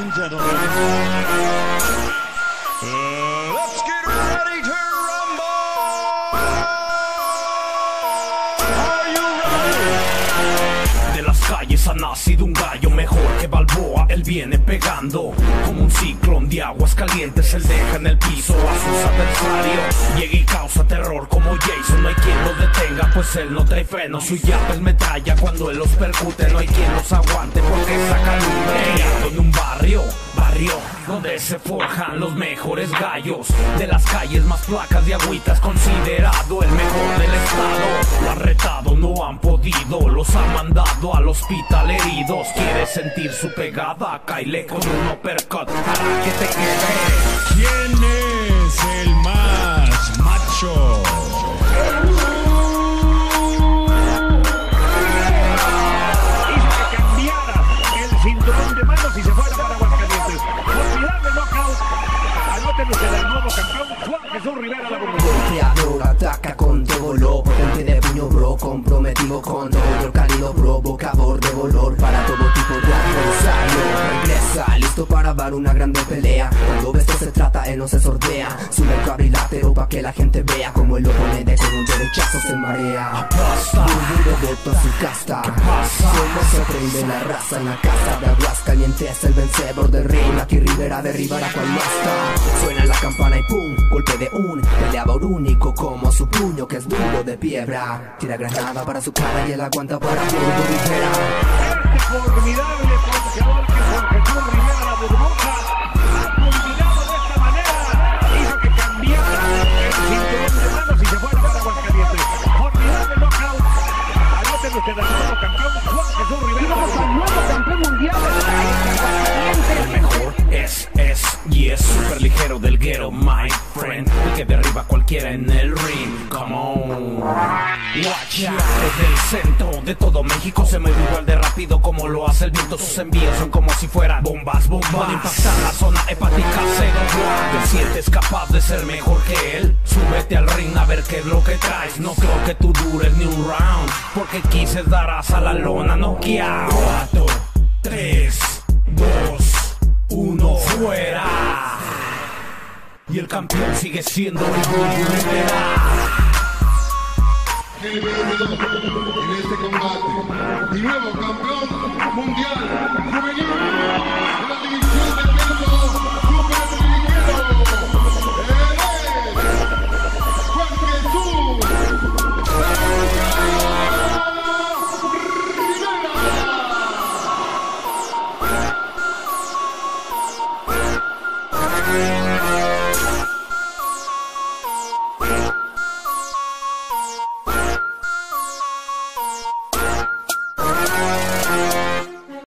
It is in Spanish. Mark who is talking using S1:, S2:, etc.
S1: let's get ready to rumble. De las calles ha nacido un gallo mejor que Balboa. Él viene pegando como un ciclo de aguas calientes, él deja en el piso a sus adversarios, llega y causa terror como Jason, no hay quien lo detenga, pues él no trae freno, su llave es metralla cuando él los percute, no hay quien los aguante porque saca lumbre, en un barrio, barrio, donde se forjan los mejores gallos, de las calles más placas de agüitas, considerado el mejor del estado, lo han podido, los ha mandado al hospital heridos, quiere sentir su pegada, caile con un uppercut para que te quede.
S2: ¿Quién es el más macho?
S3: hizo que cambiara el cinturón de manos y se fuera para Aguascalientes. Formidable knockout. Anótenlo que el nuevo campeón Juan Jesús Rivera la
S4: ataca con todo lo de puño bro Comprometido con todo el cálido provocador de dolor Para todo tipo de adversario Regresa, listo para dar una grande pelea. Cuando de esto se trata, él no se sordea. Sube el cuadrilátero pa' que la gente vea Como el oponente con un derechazo se marea.
S1: Basta.
S4: Burbudo bota su casta. Como se prende la raza en la casa de Aguascalientes El vencedor del ring, aquí Rivera derribará cual basta Suena campana y pum, golpe de un Peleador único como su puño que es duro de piedra Tira granada para su cara y él aguanta para Rivera
S3: Este formidable que de esta manera. Hizo que cambiara el cinturón de se ustedes
S1: friend. El que derriba a cualquiera en el ring. Come on. Watch out. Desde el centro de todo México Se mueve igual de rápido como lo hace el viento. Sus envíos son como si fueran bombas, bombas. Van a impactar la zona hepática cerebral Te sientes capaz de ser mejor que él. Súbete al ring a ver qué es lo que traes. No creo que tú dures ni un round Porque quise darás a la lona noqueado 4, 3, 2 Y el campeón sigue siendo el Rivera.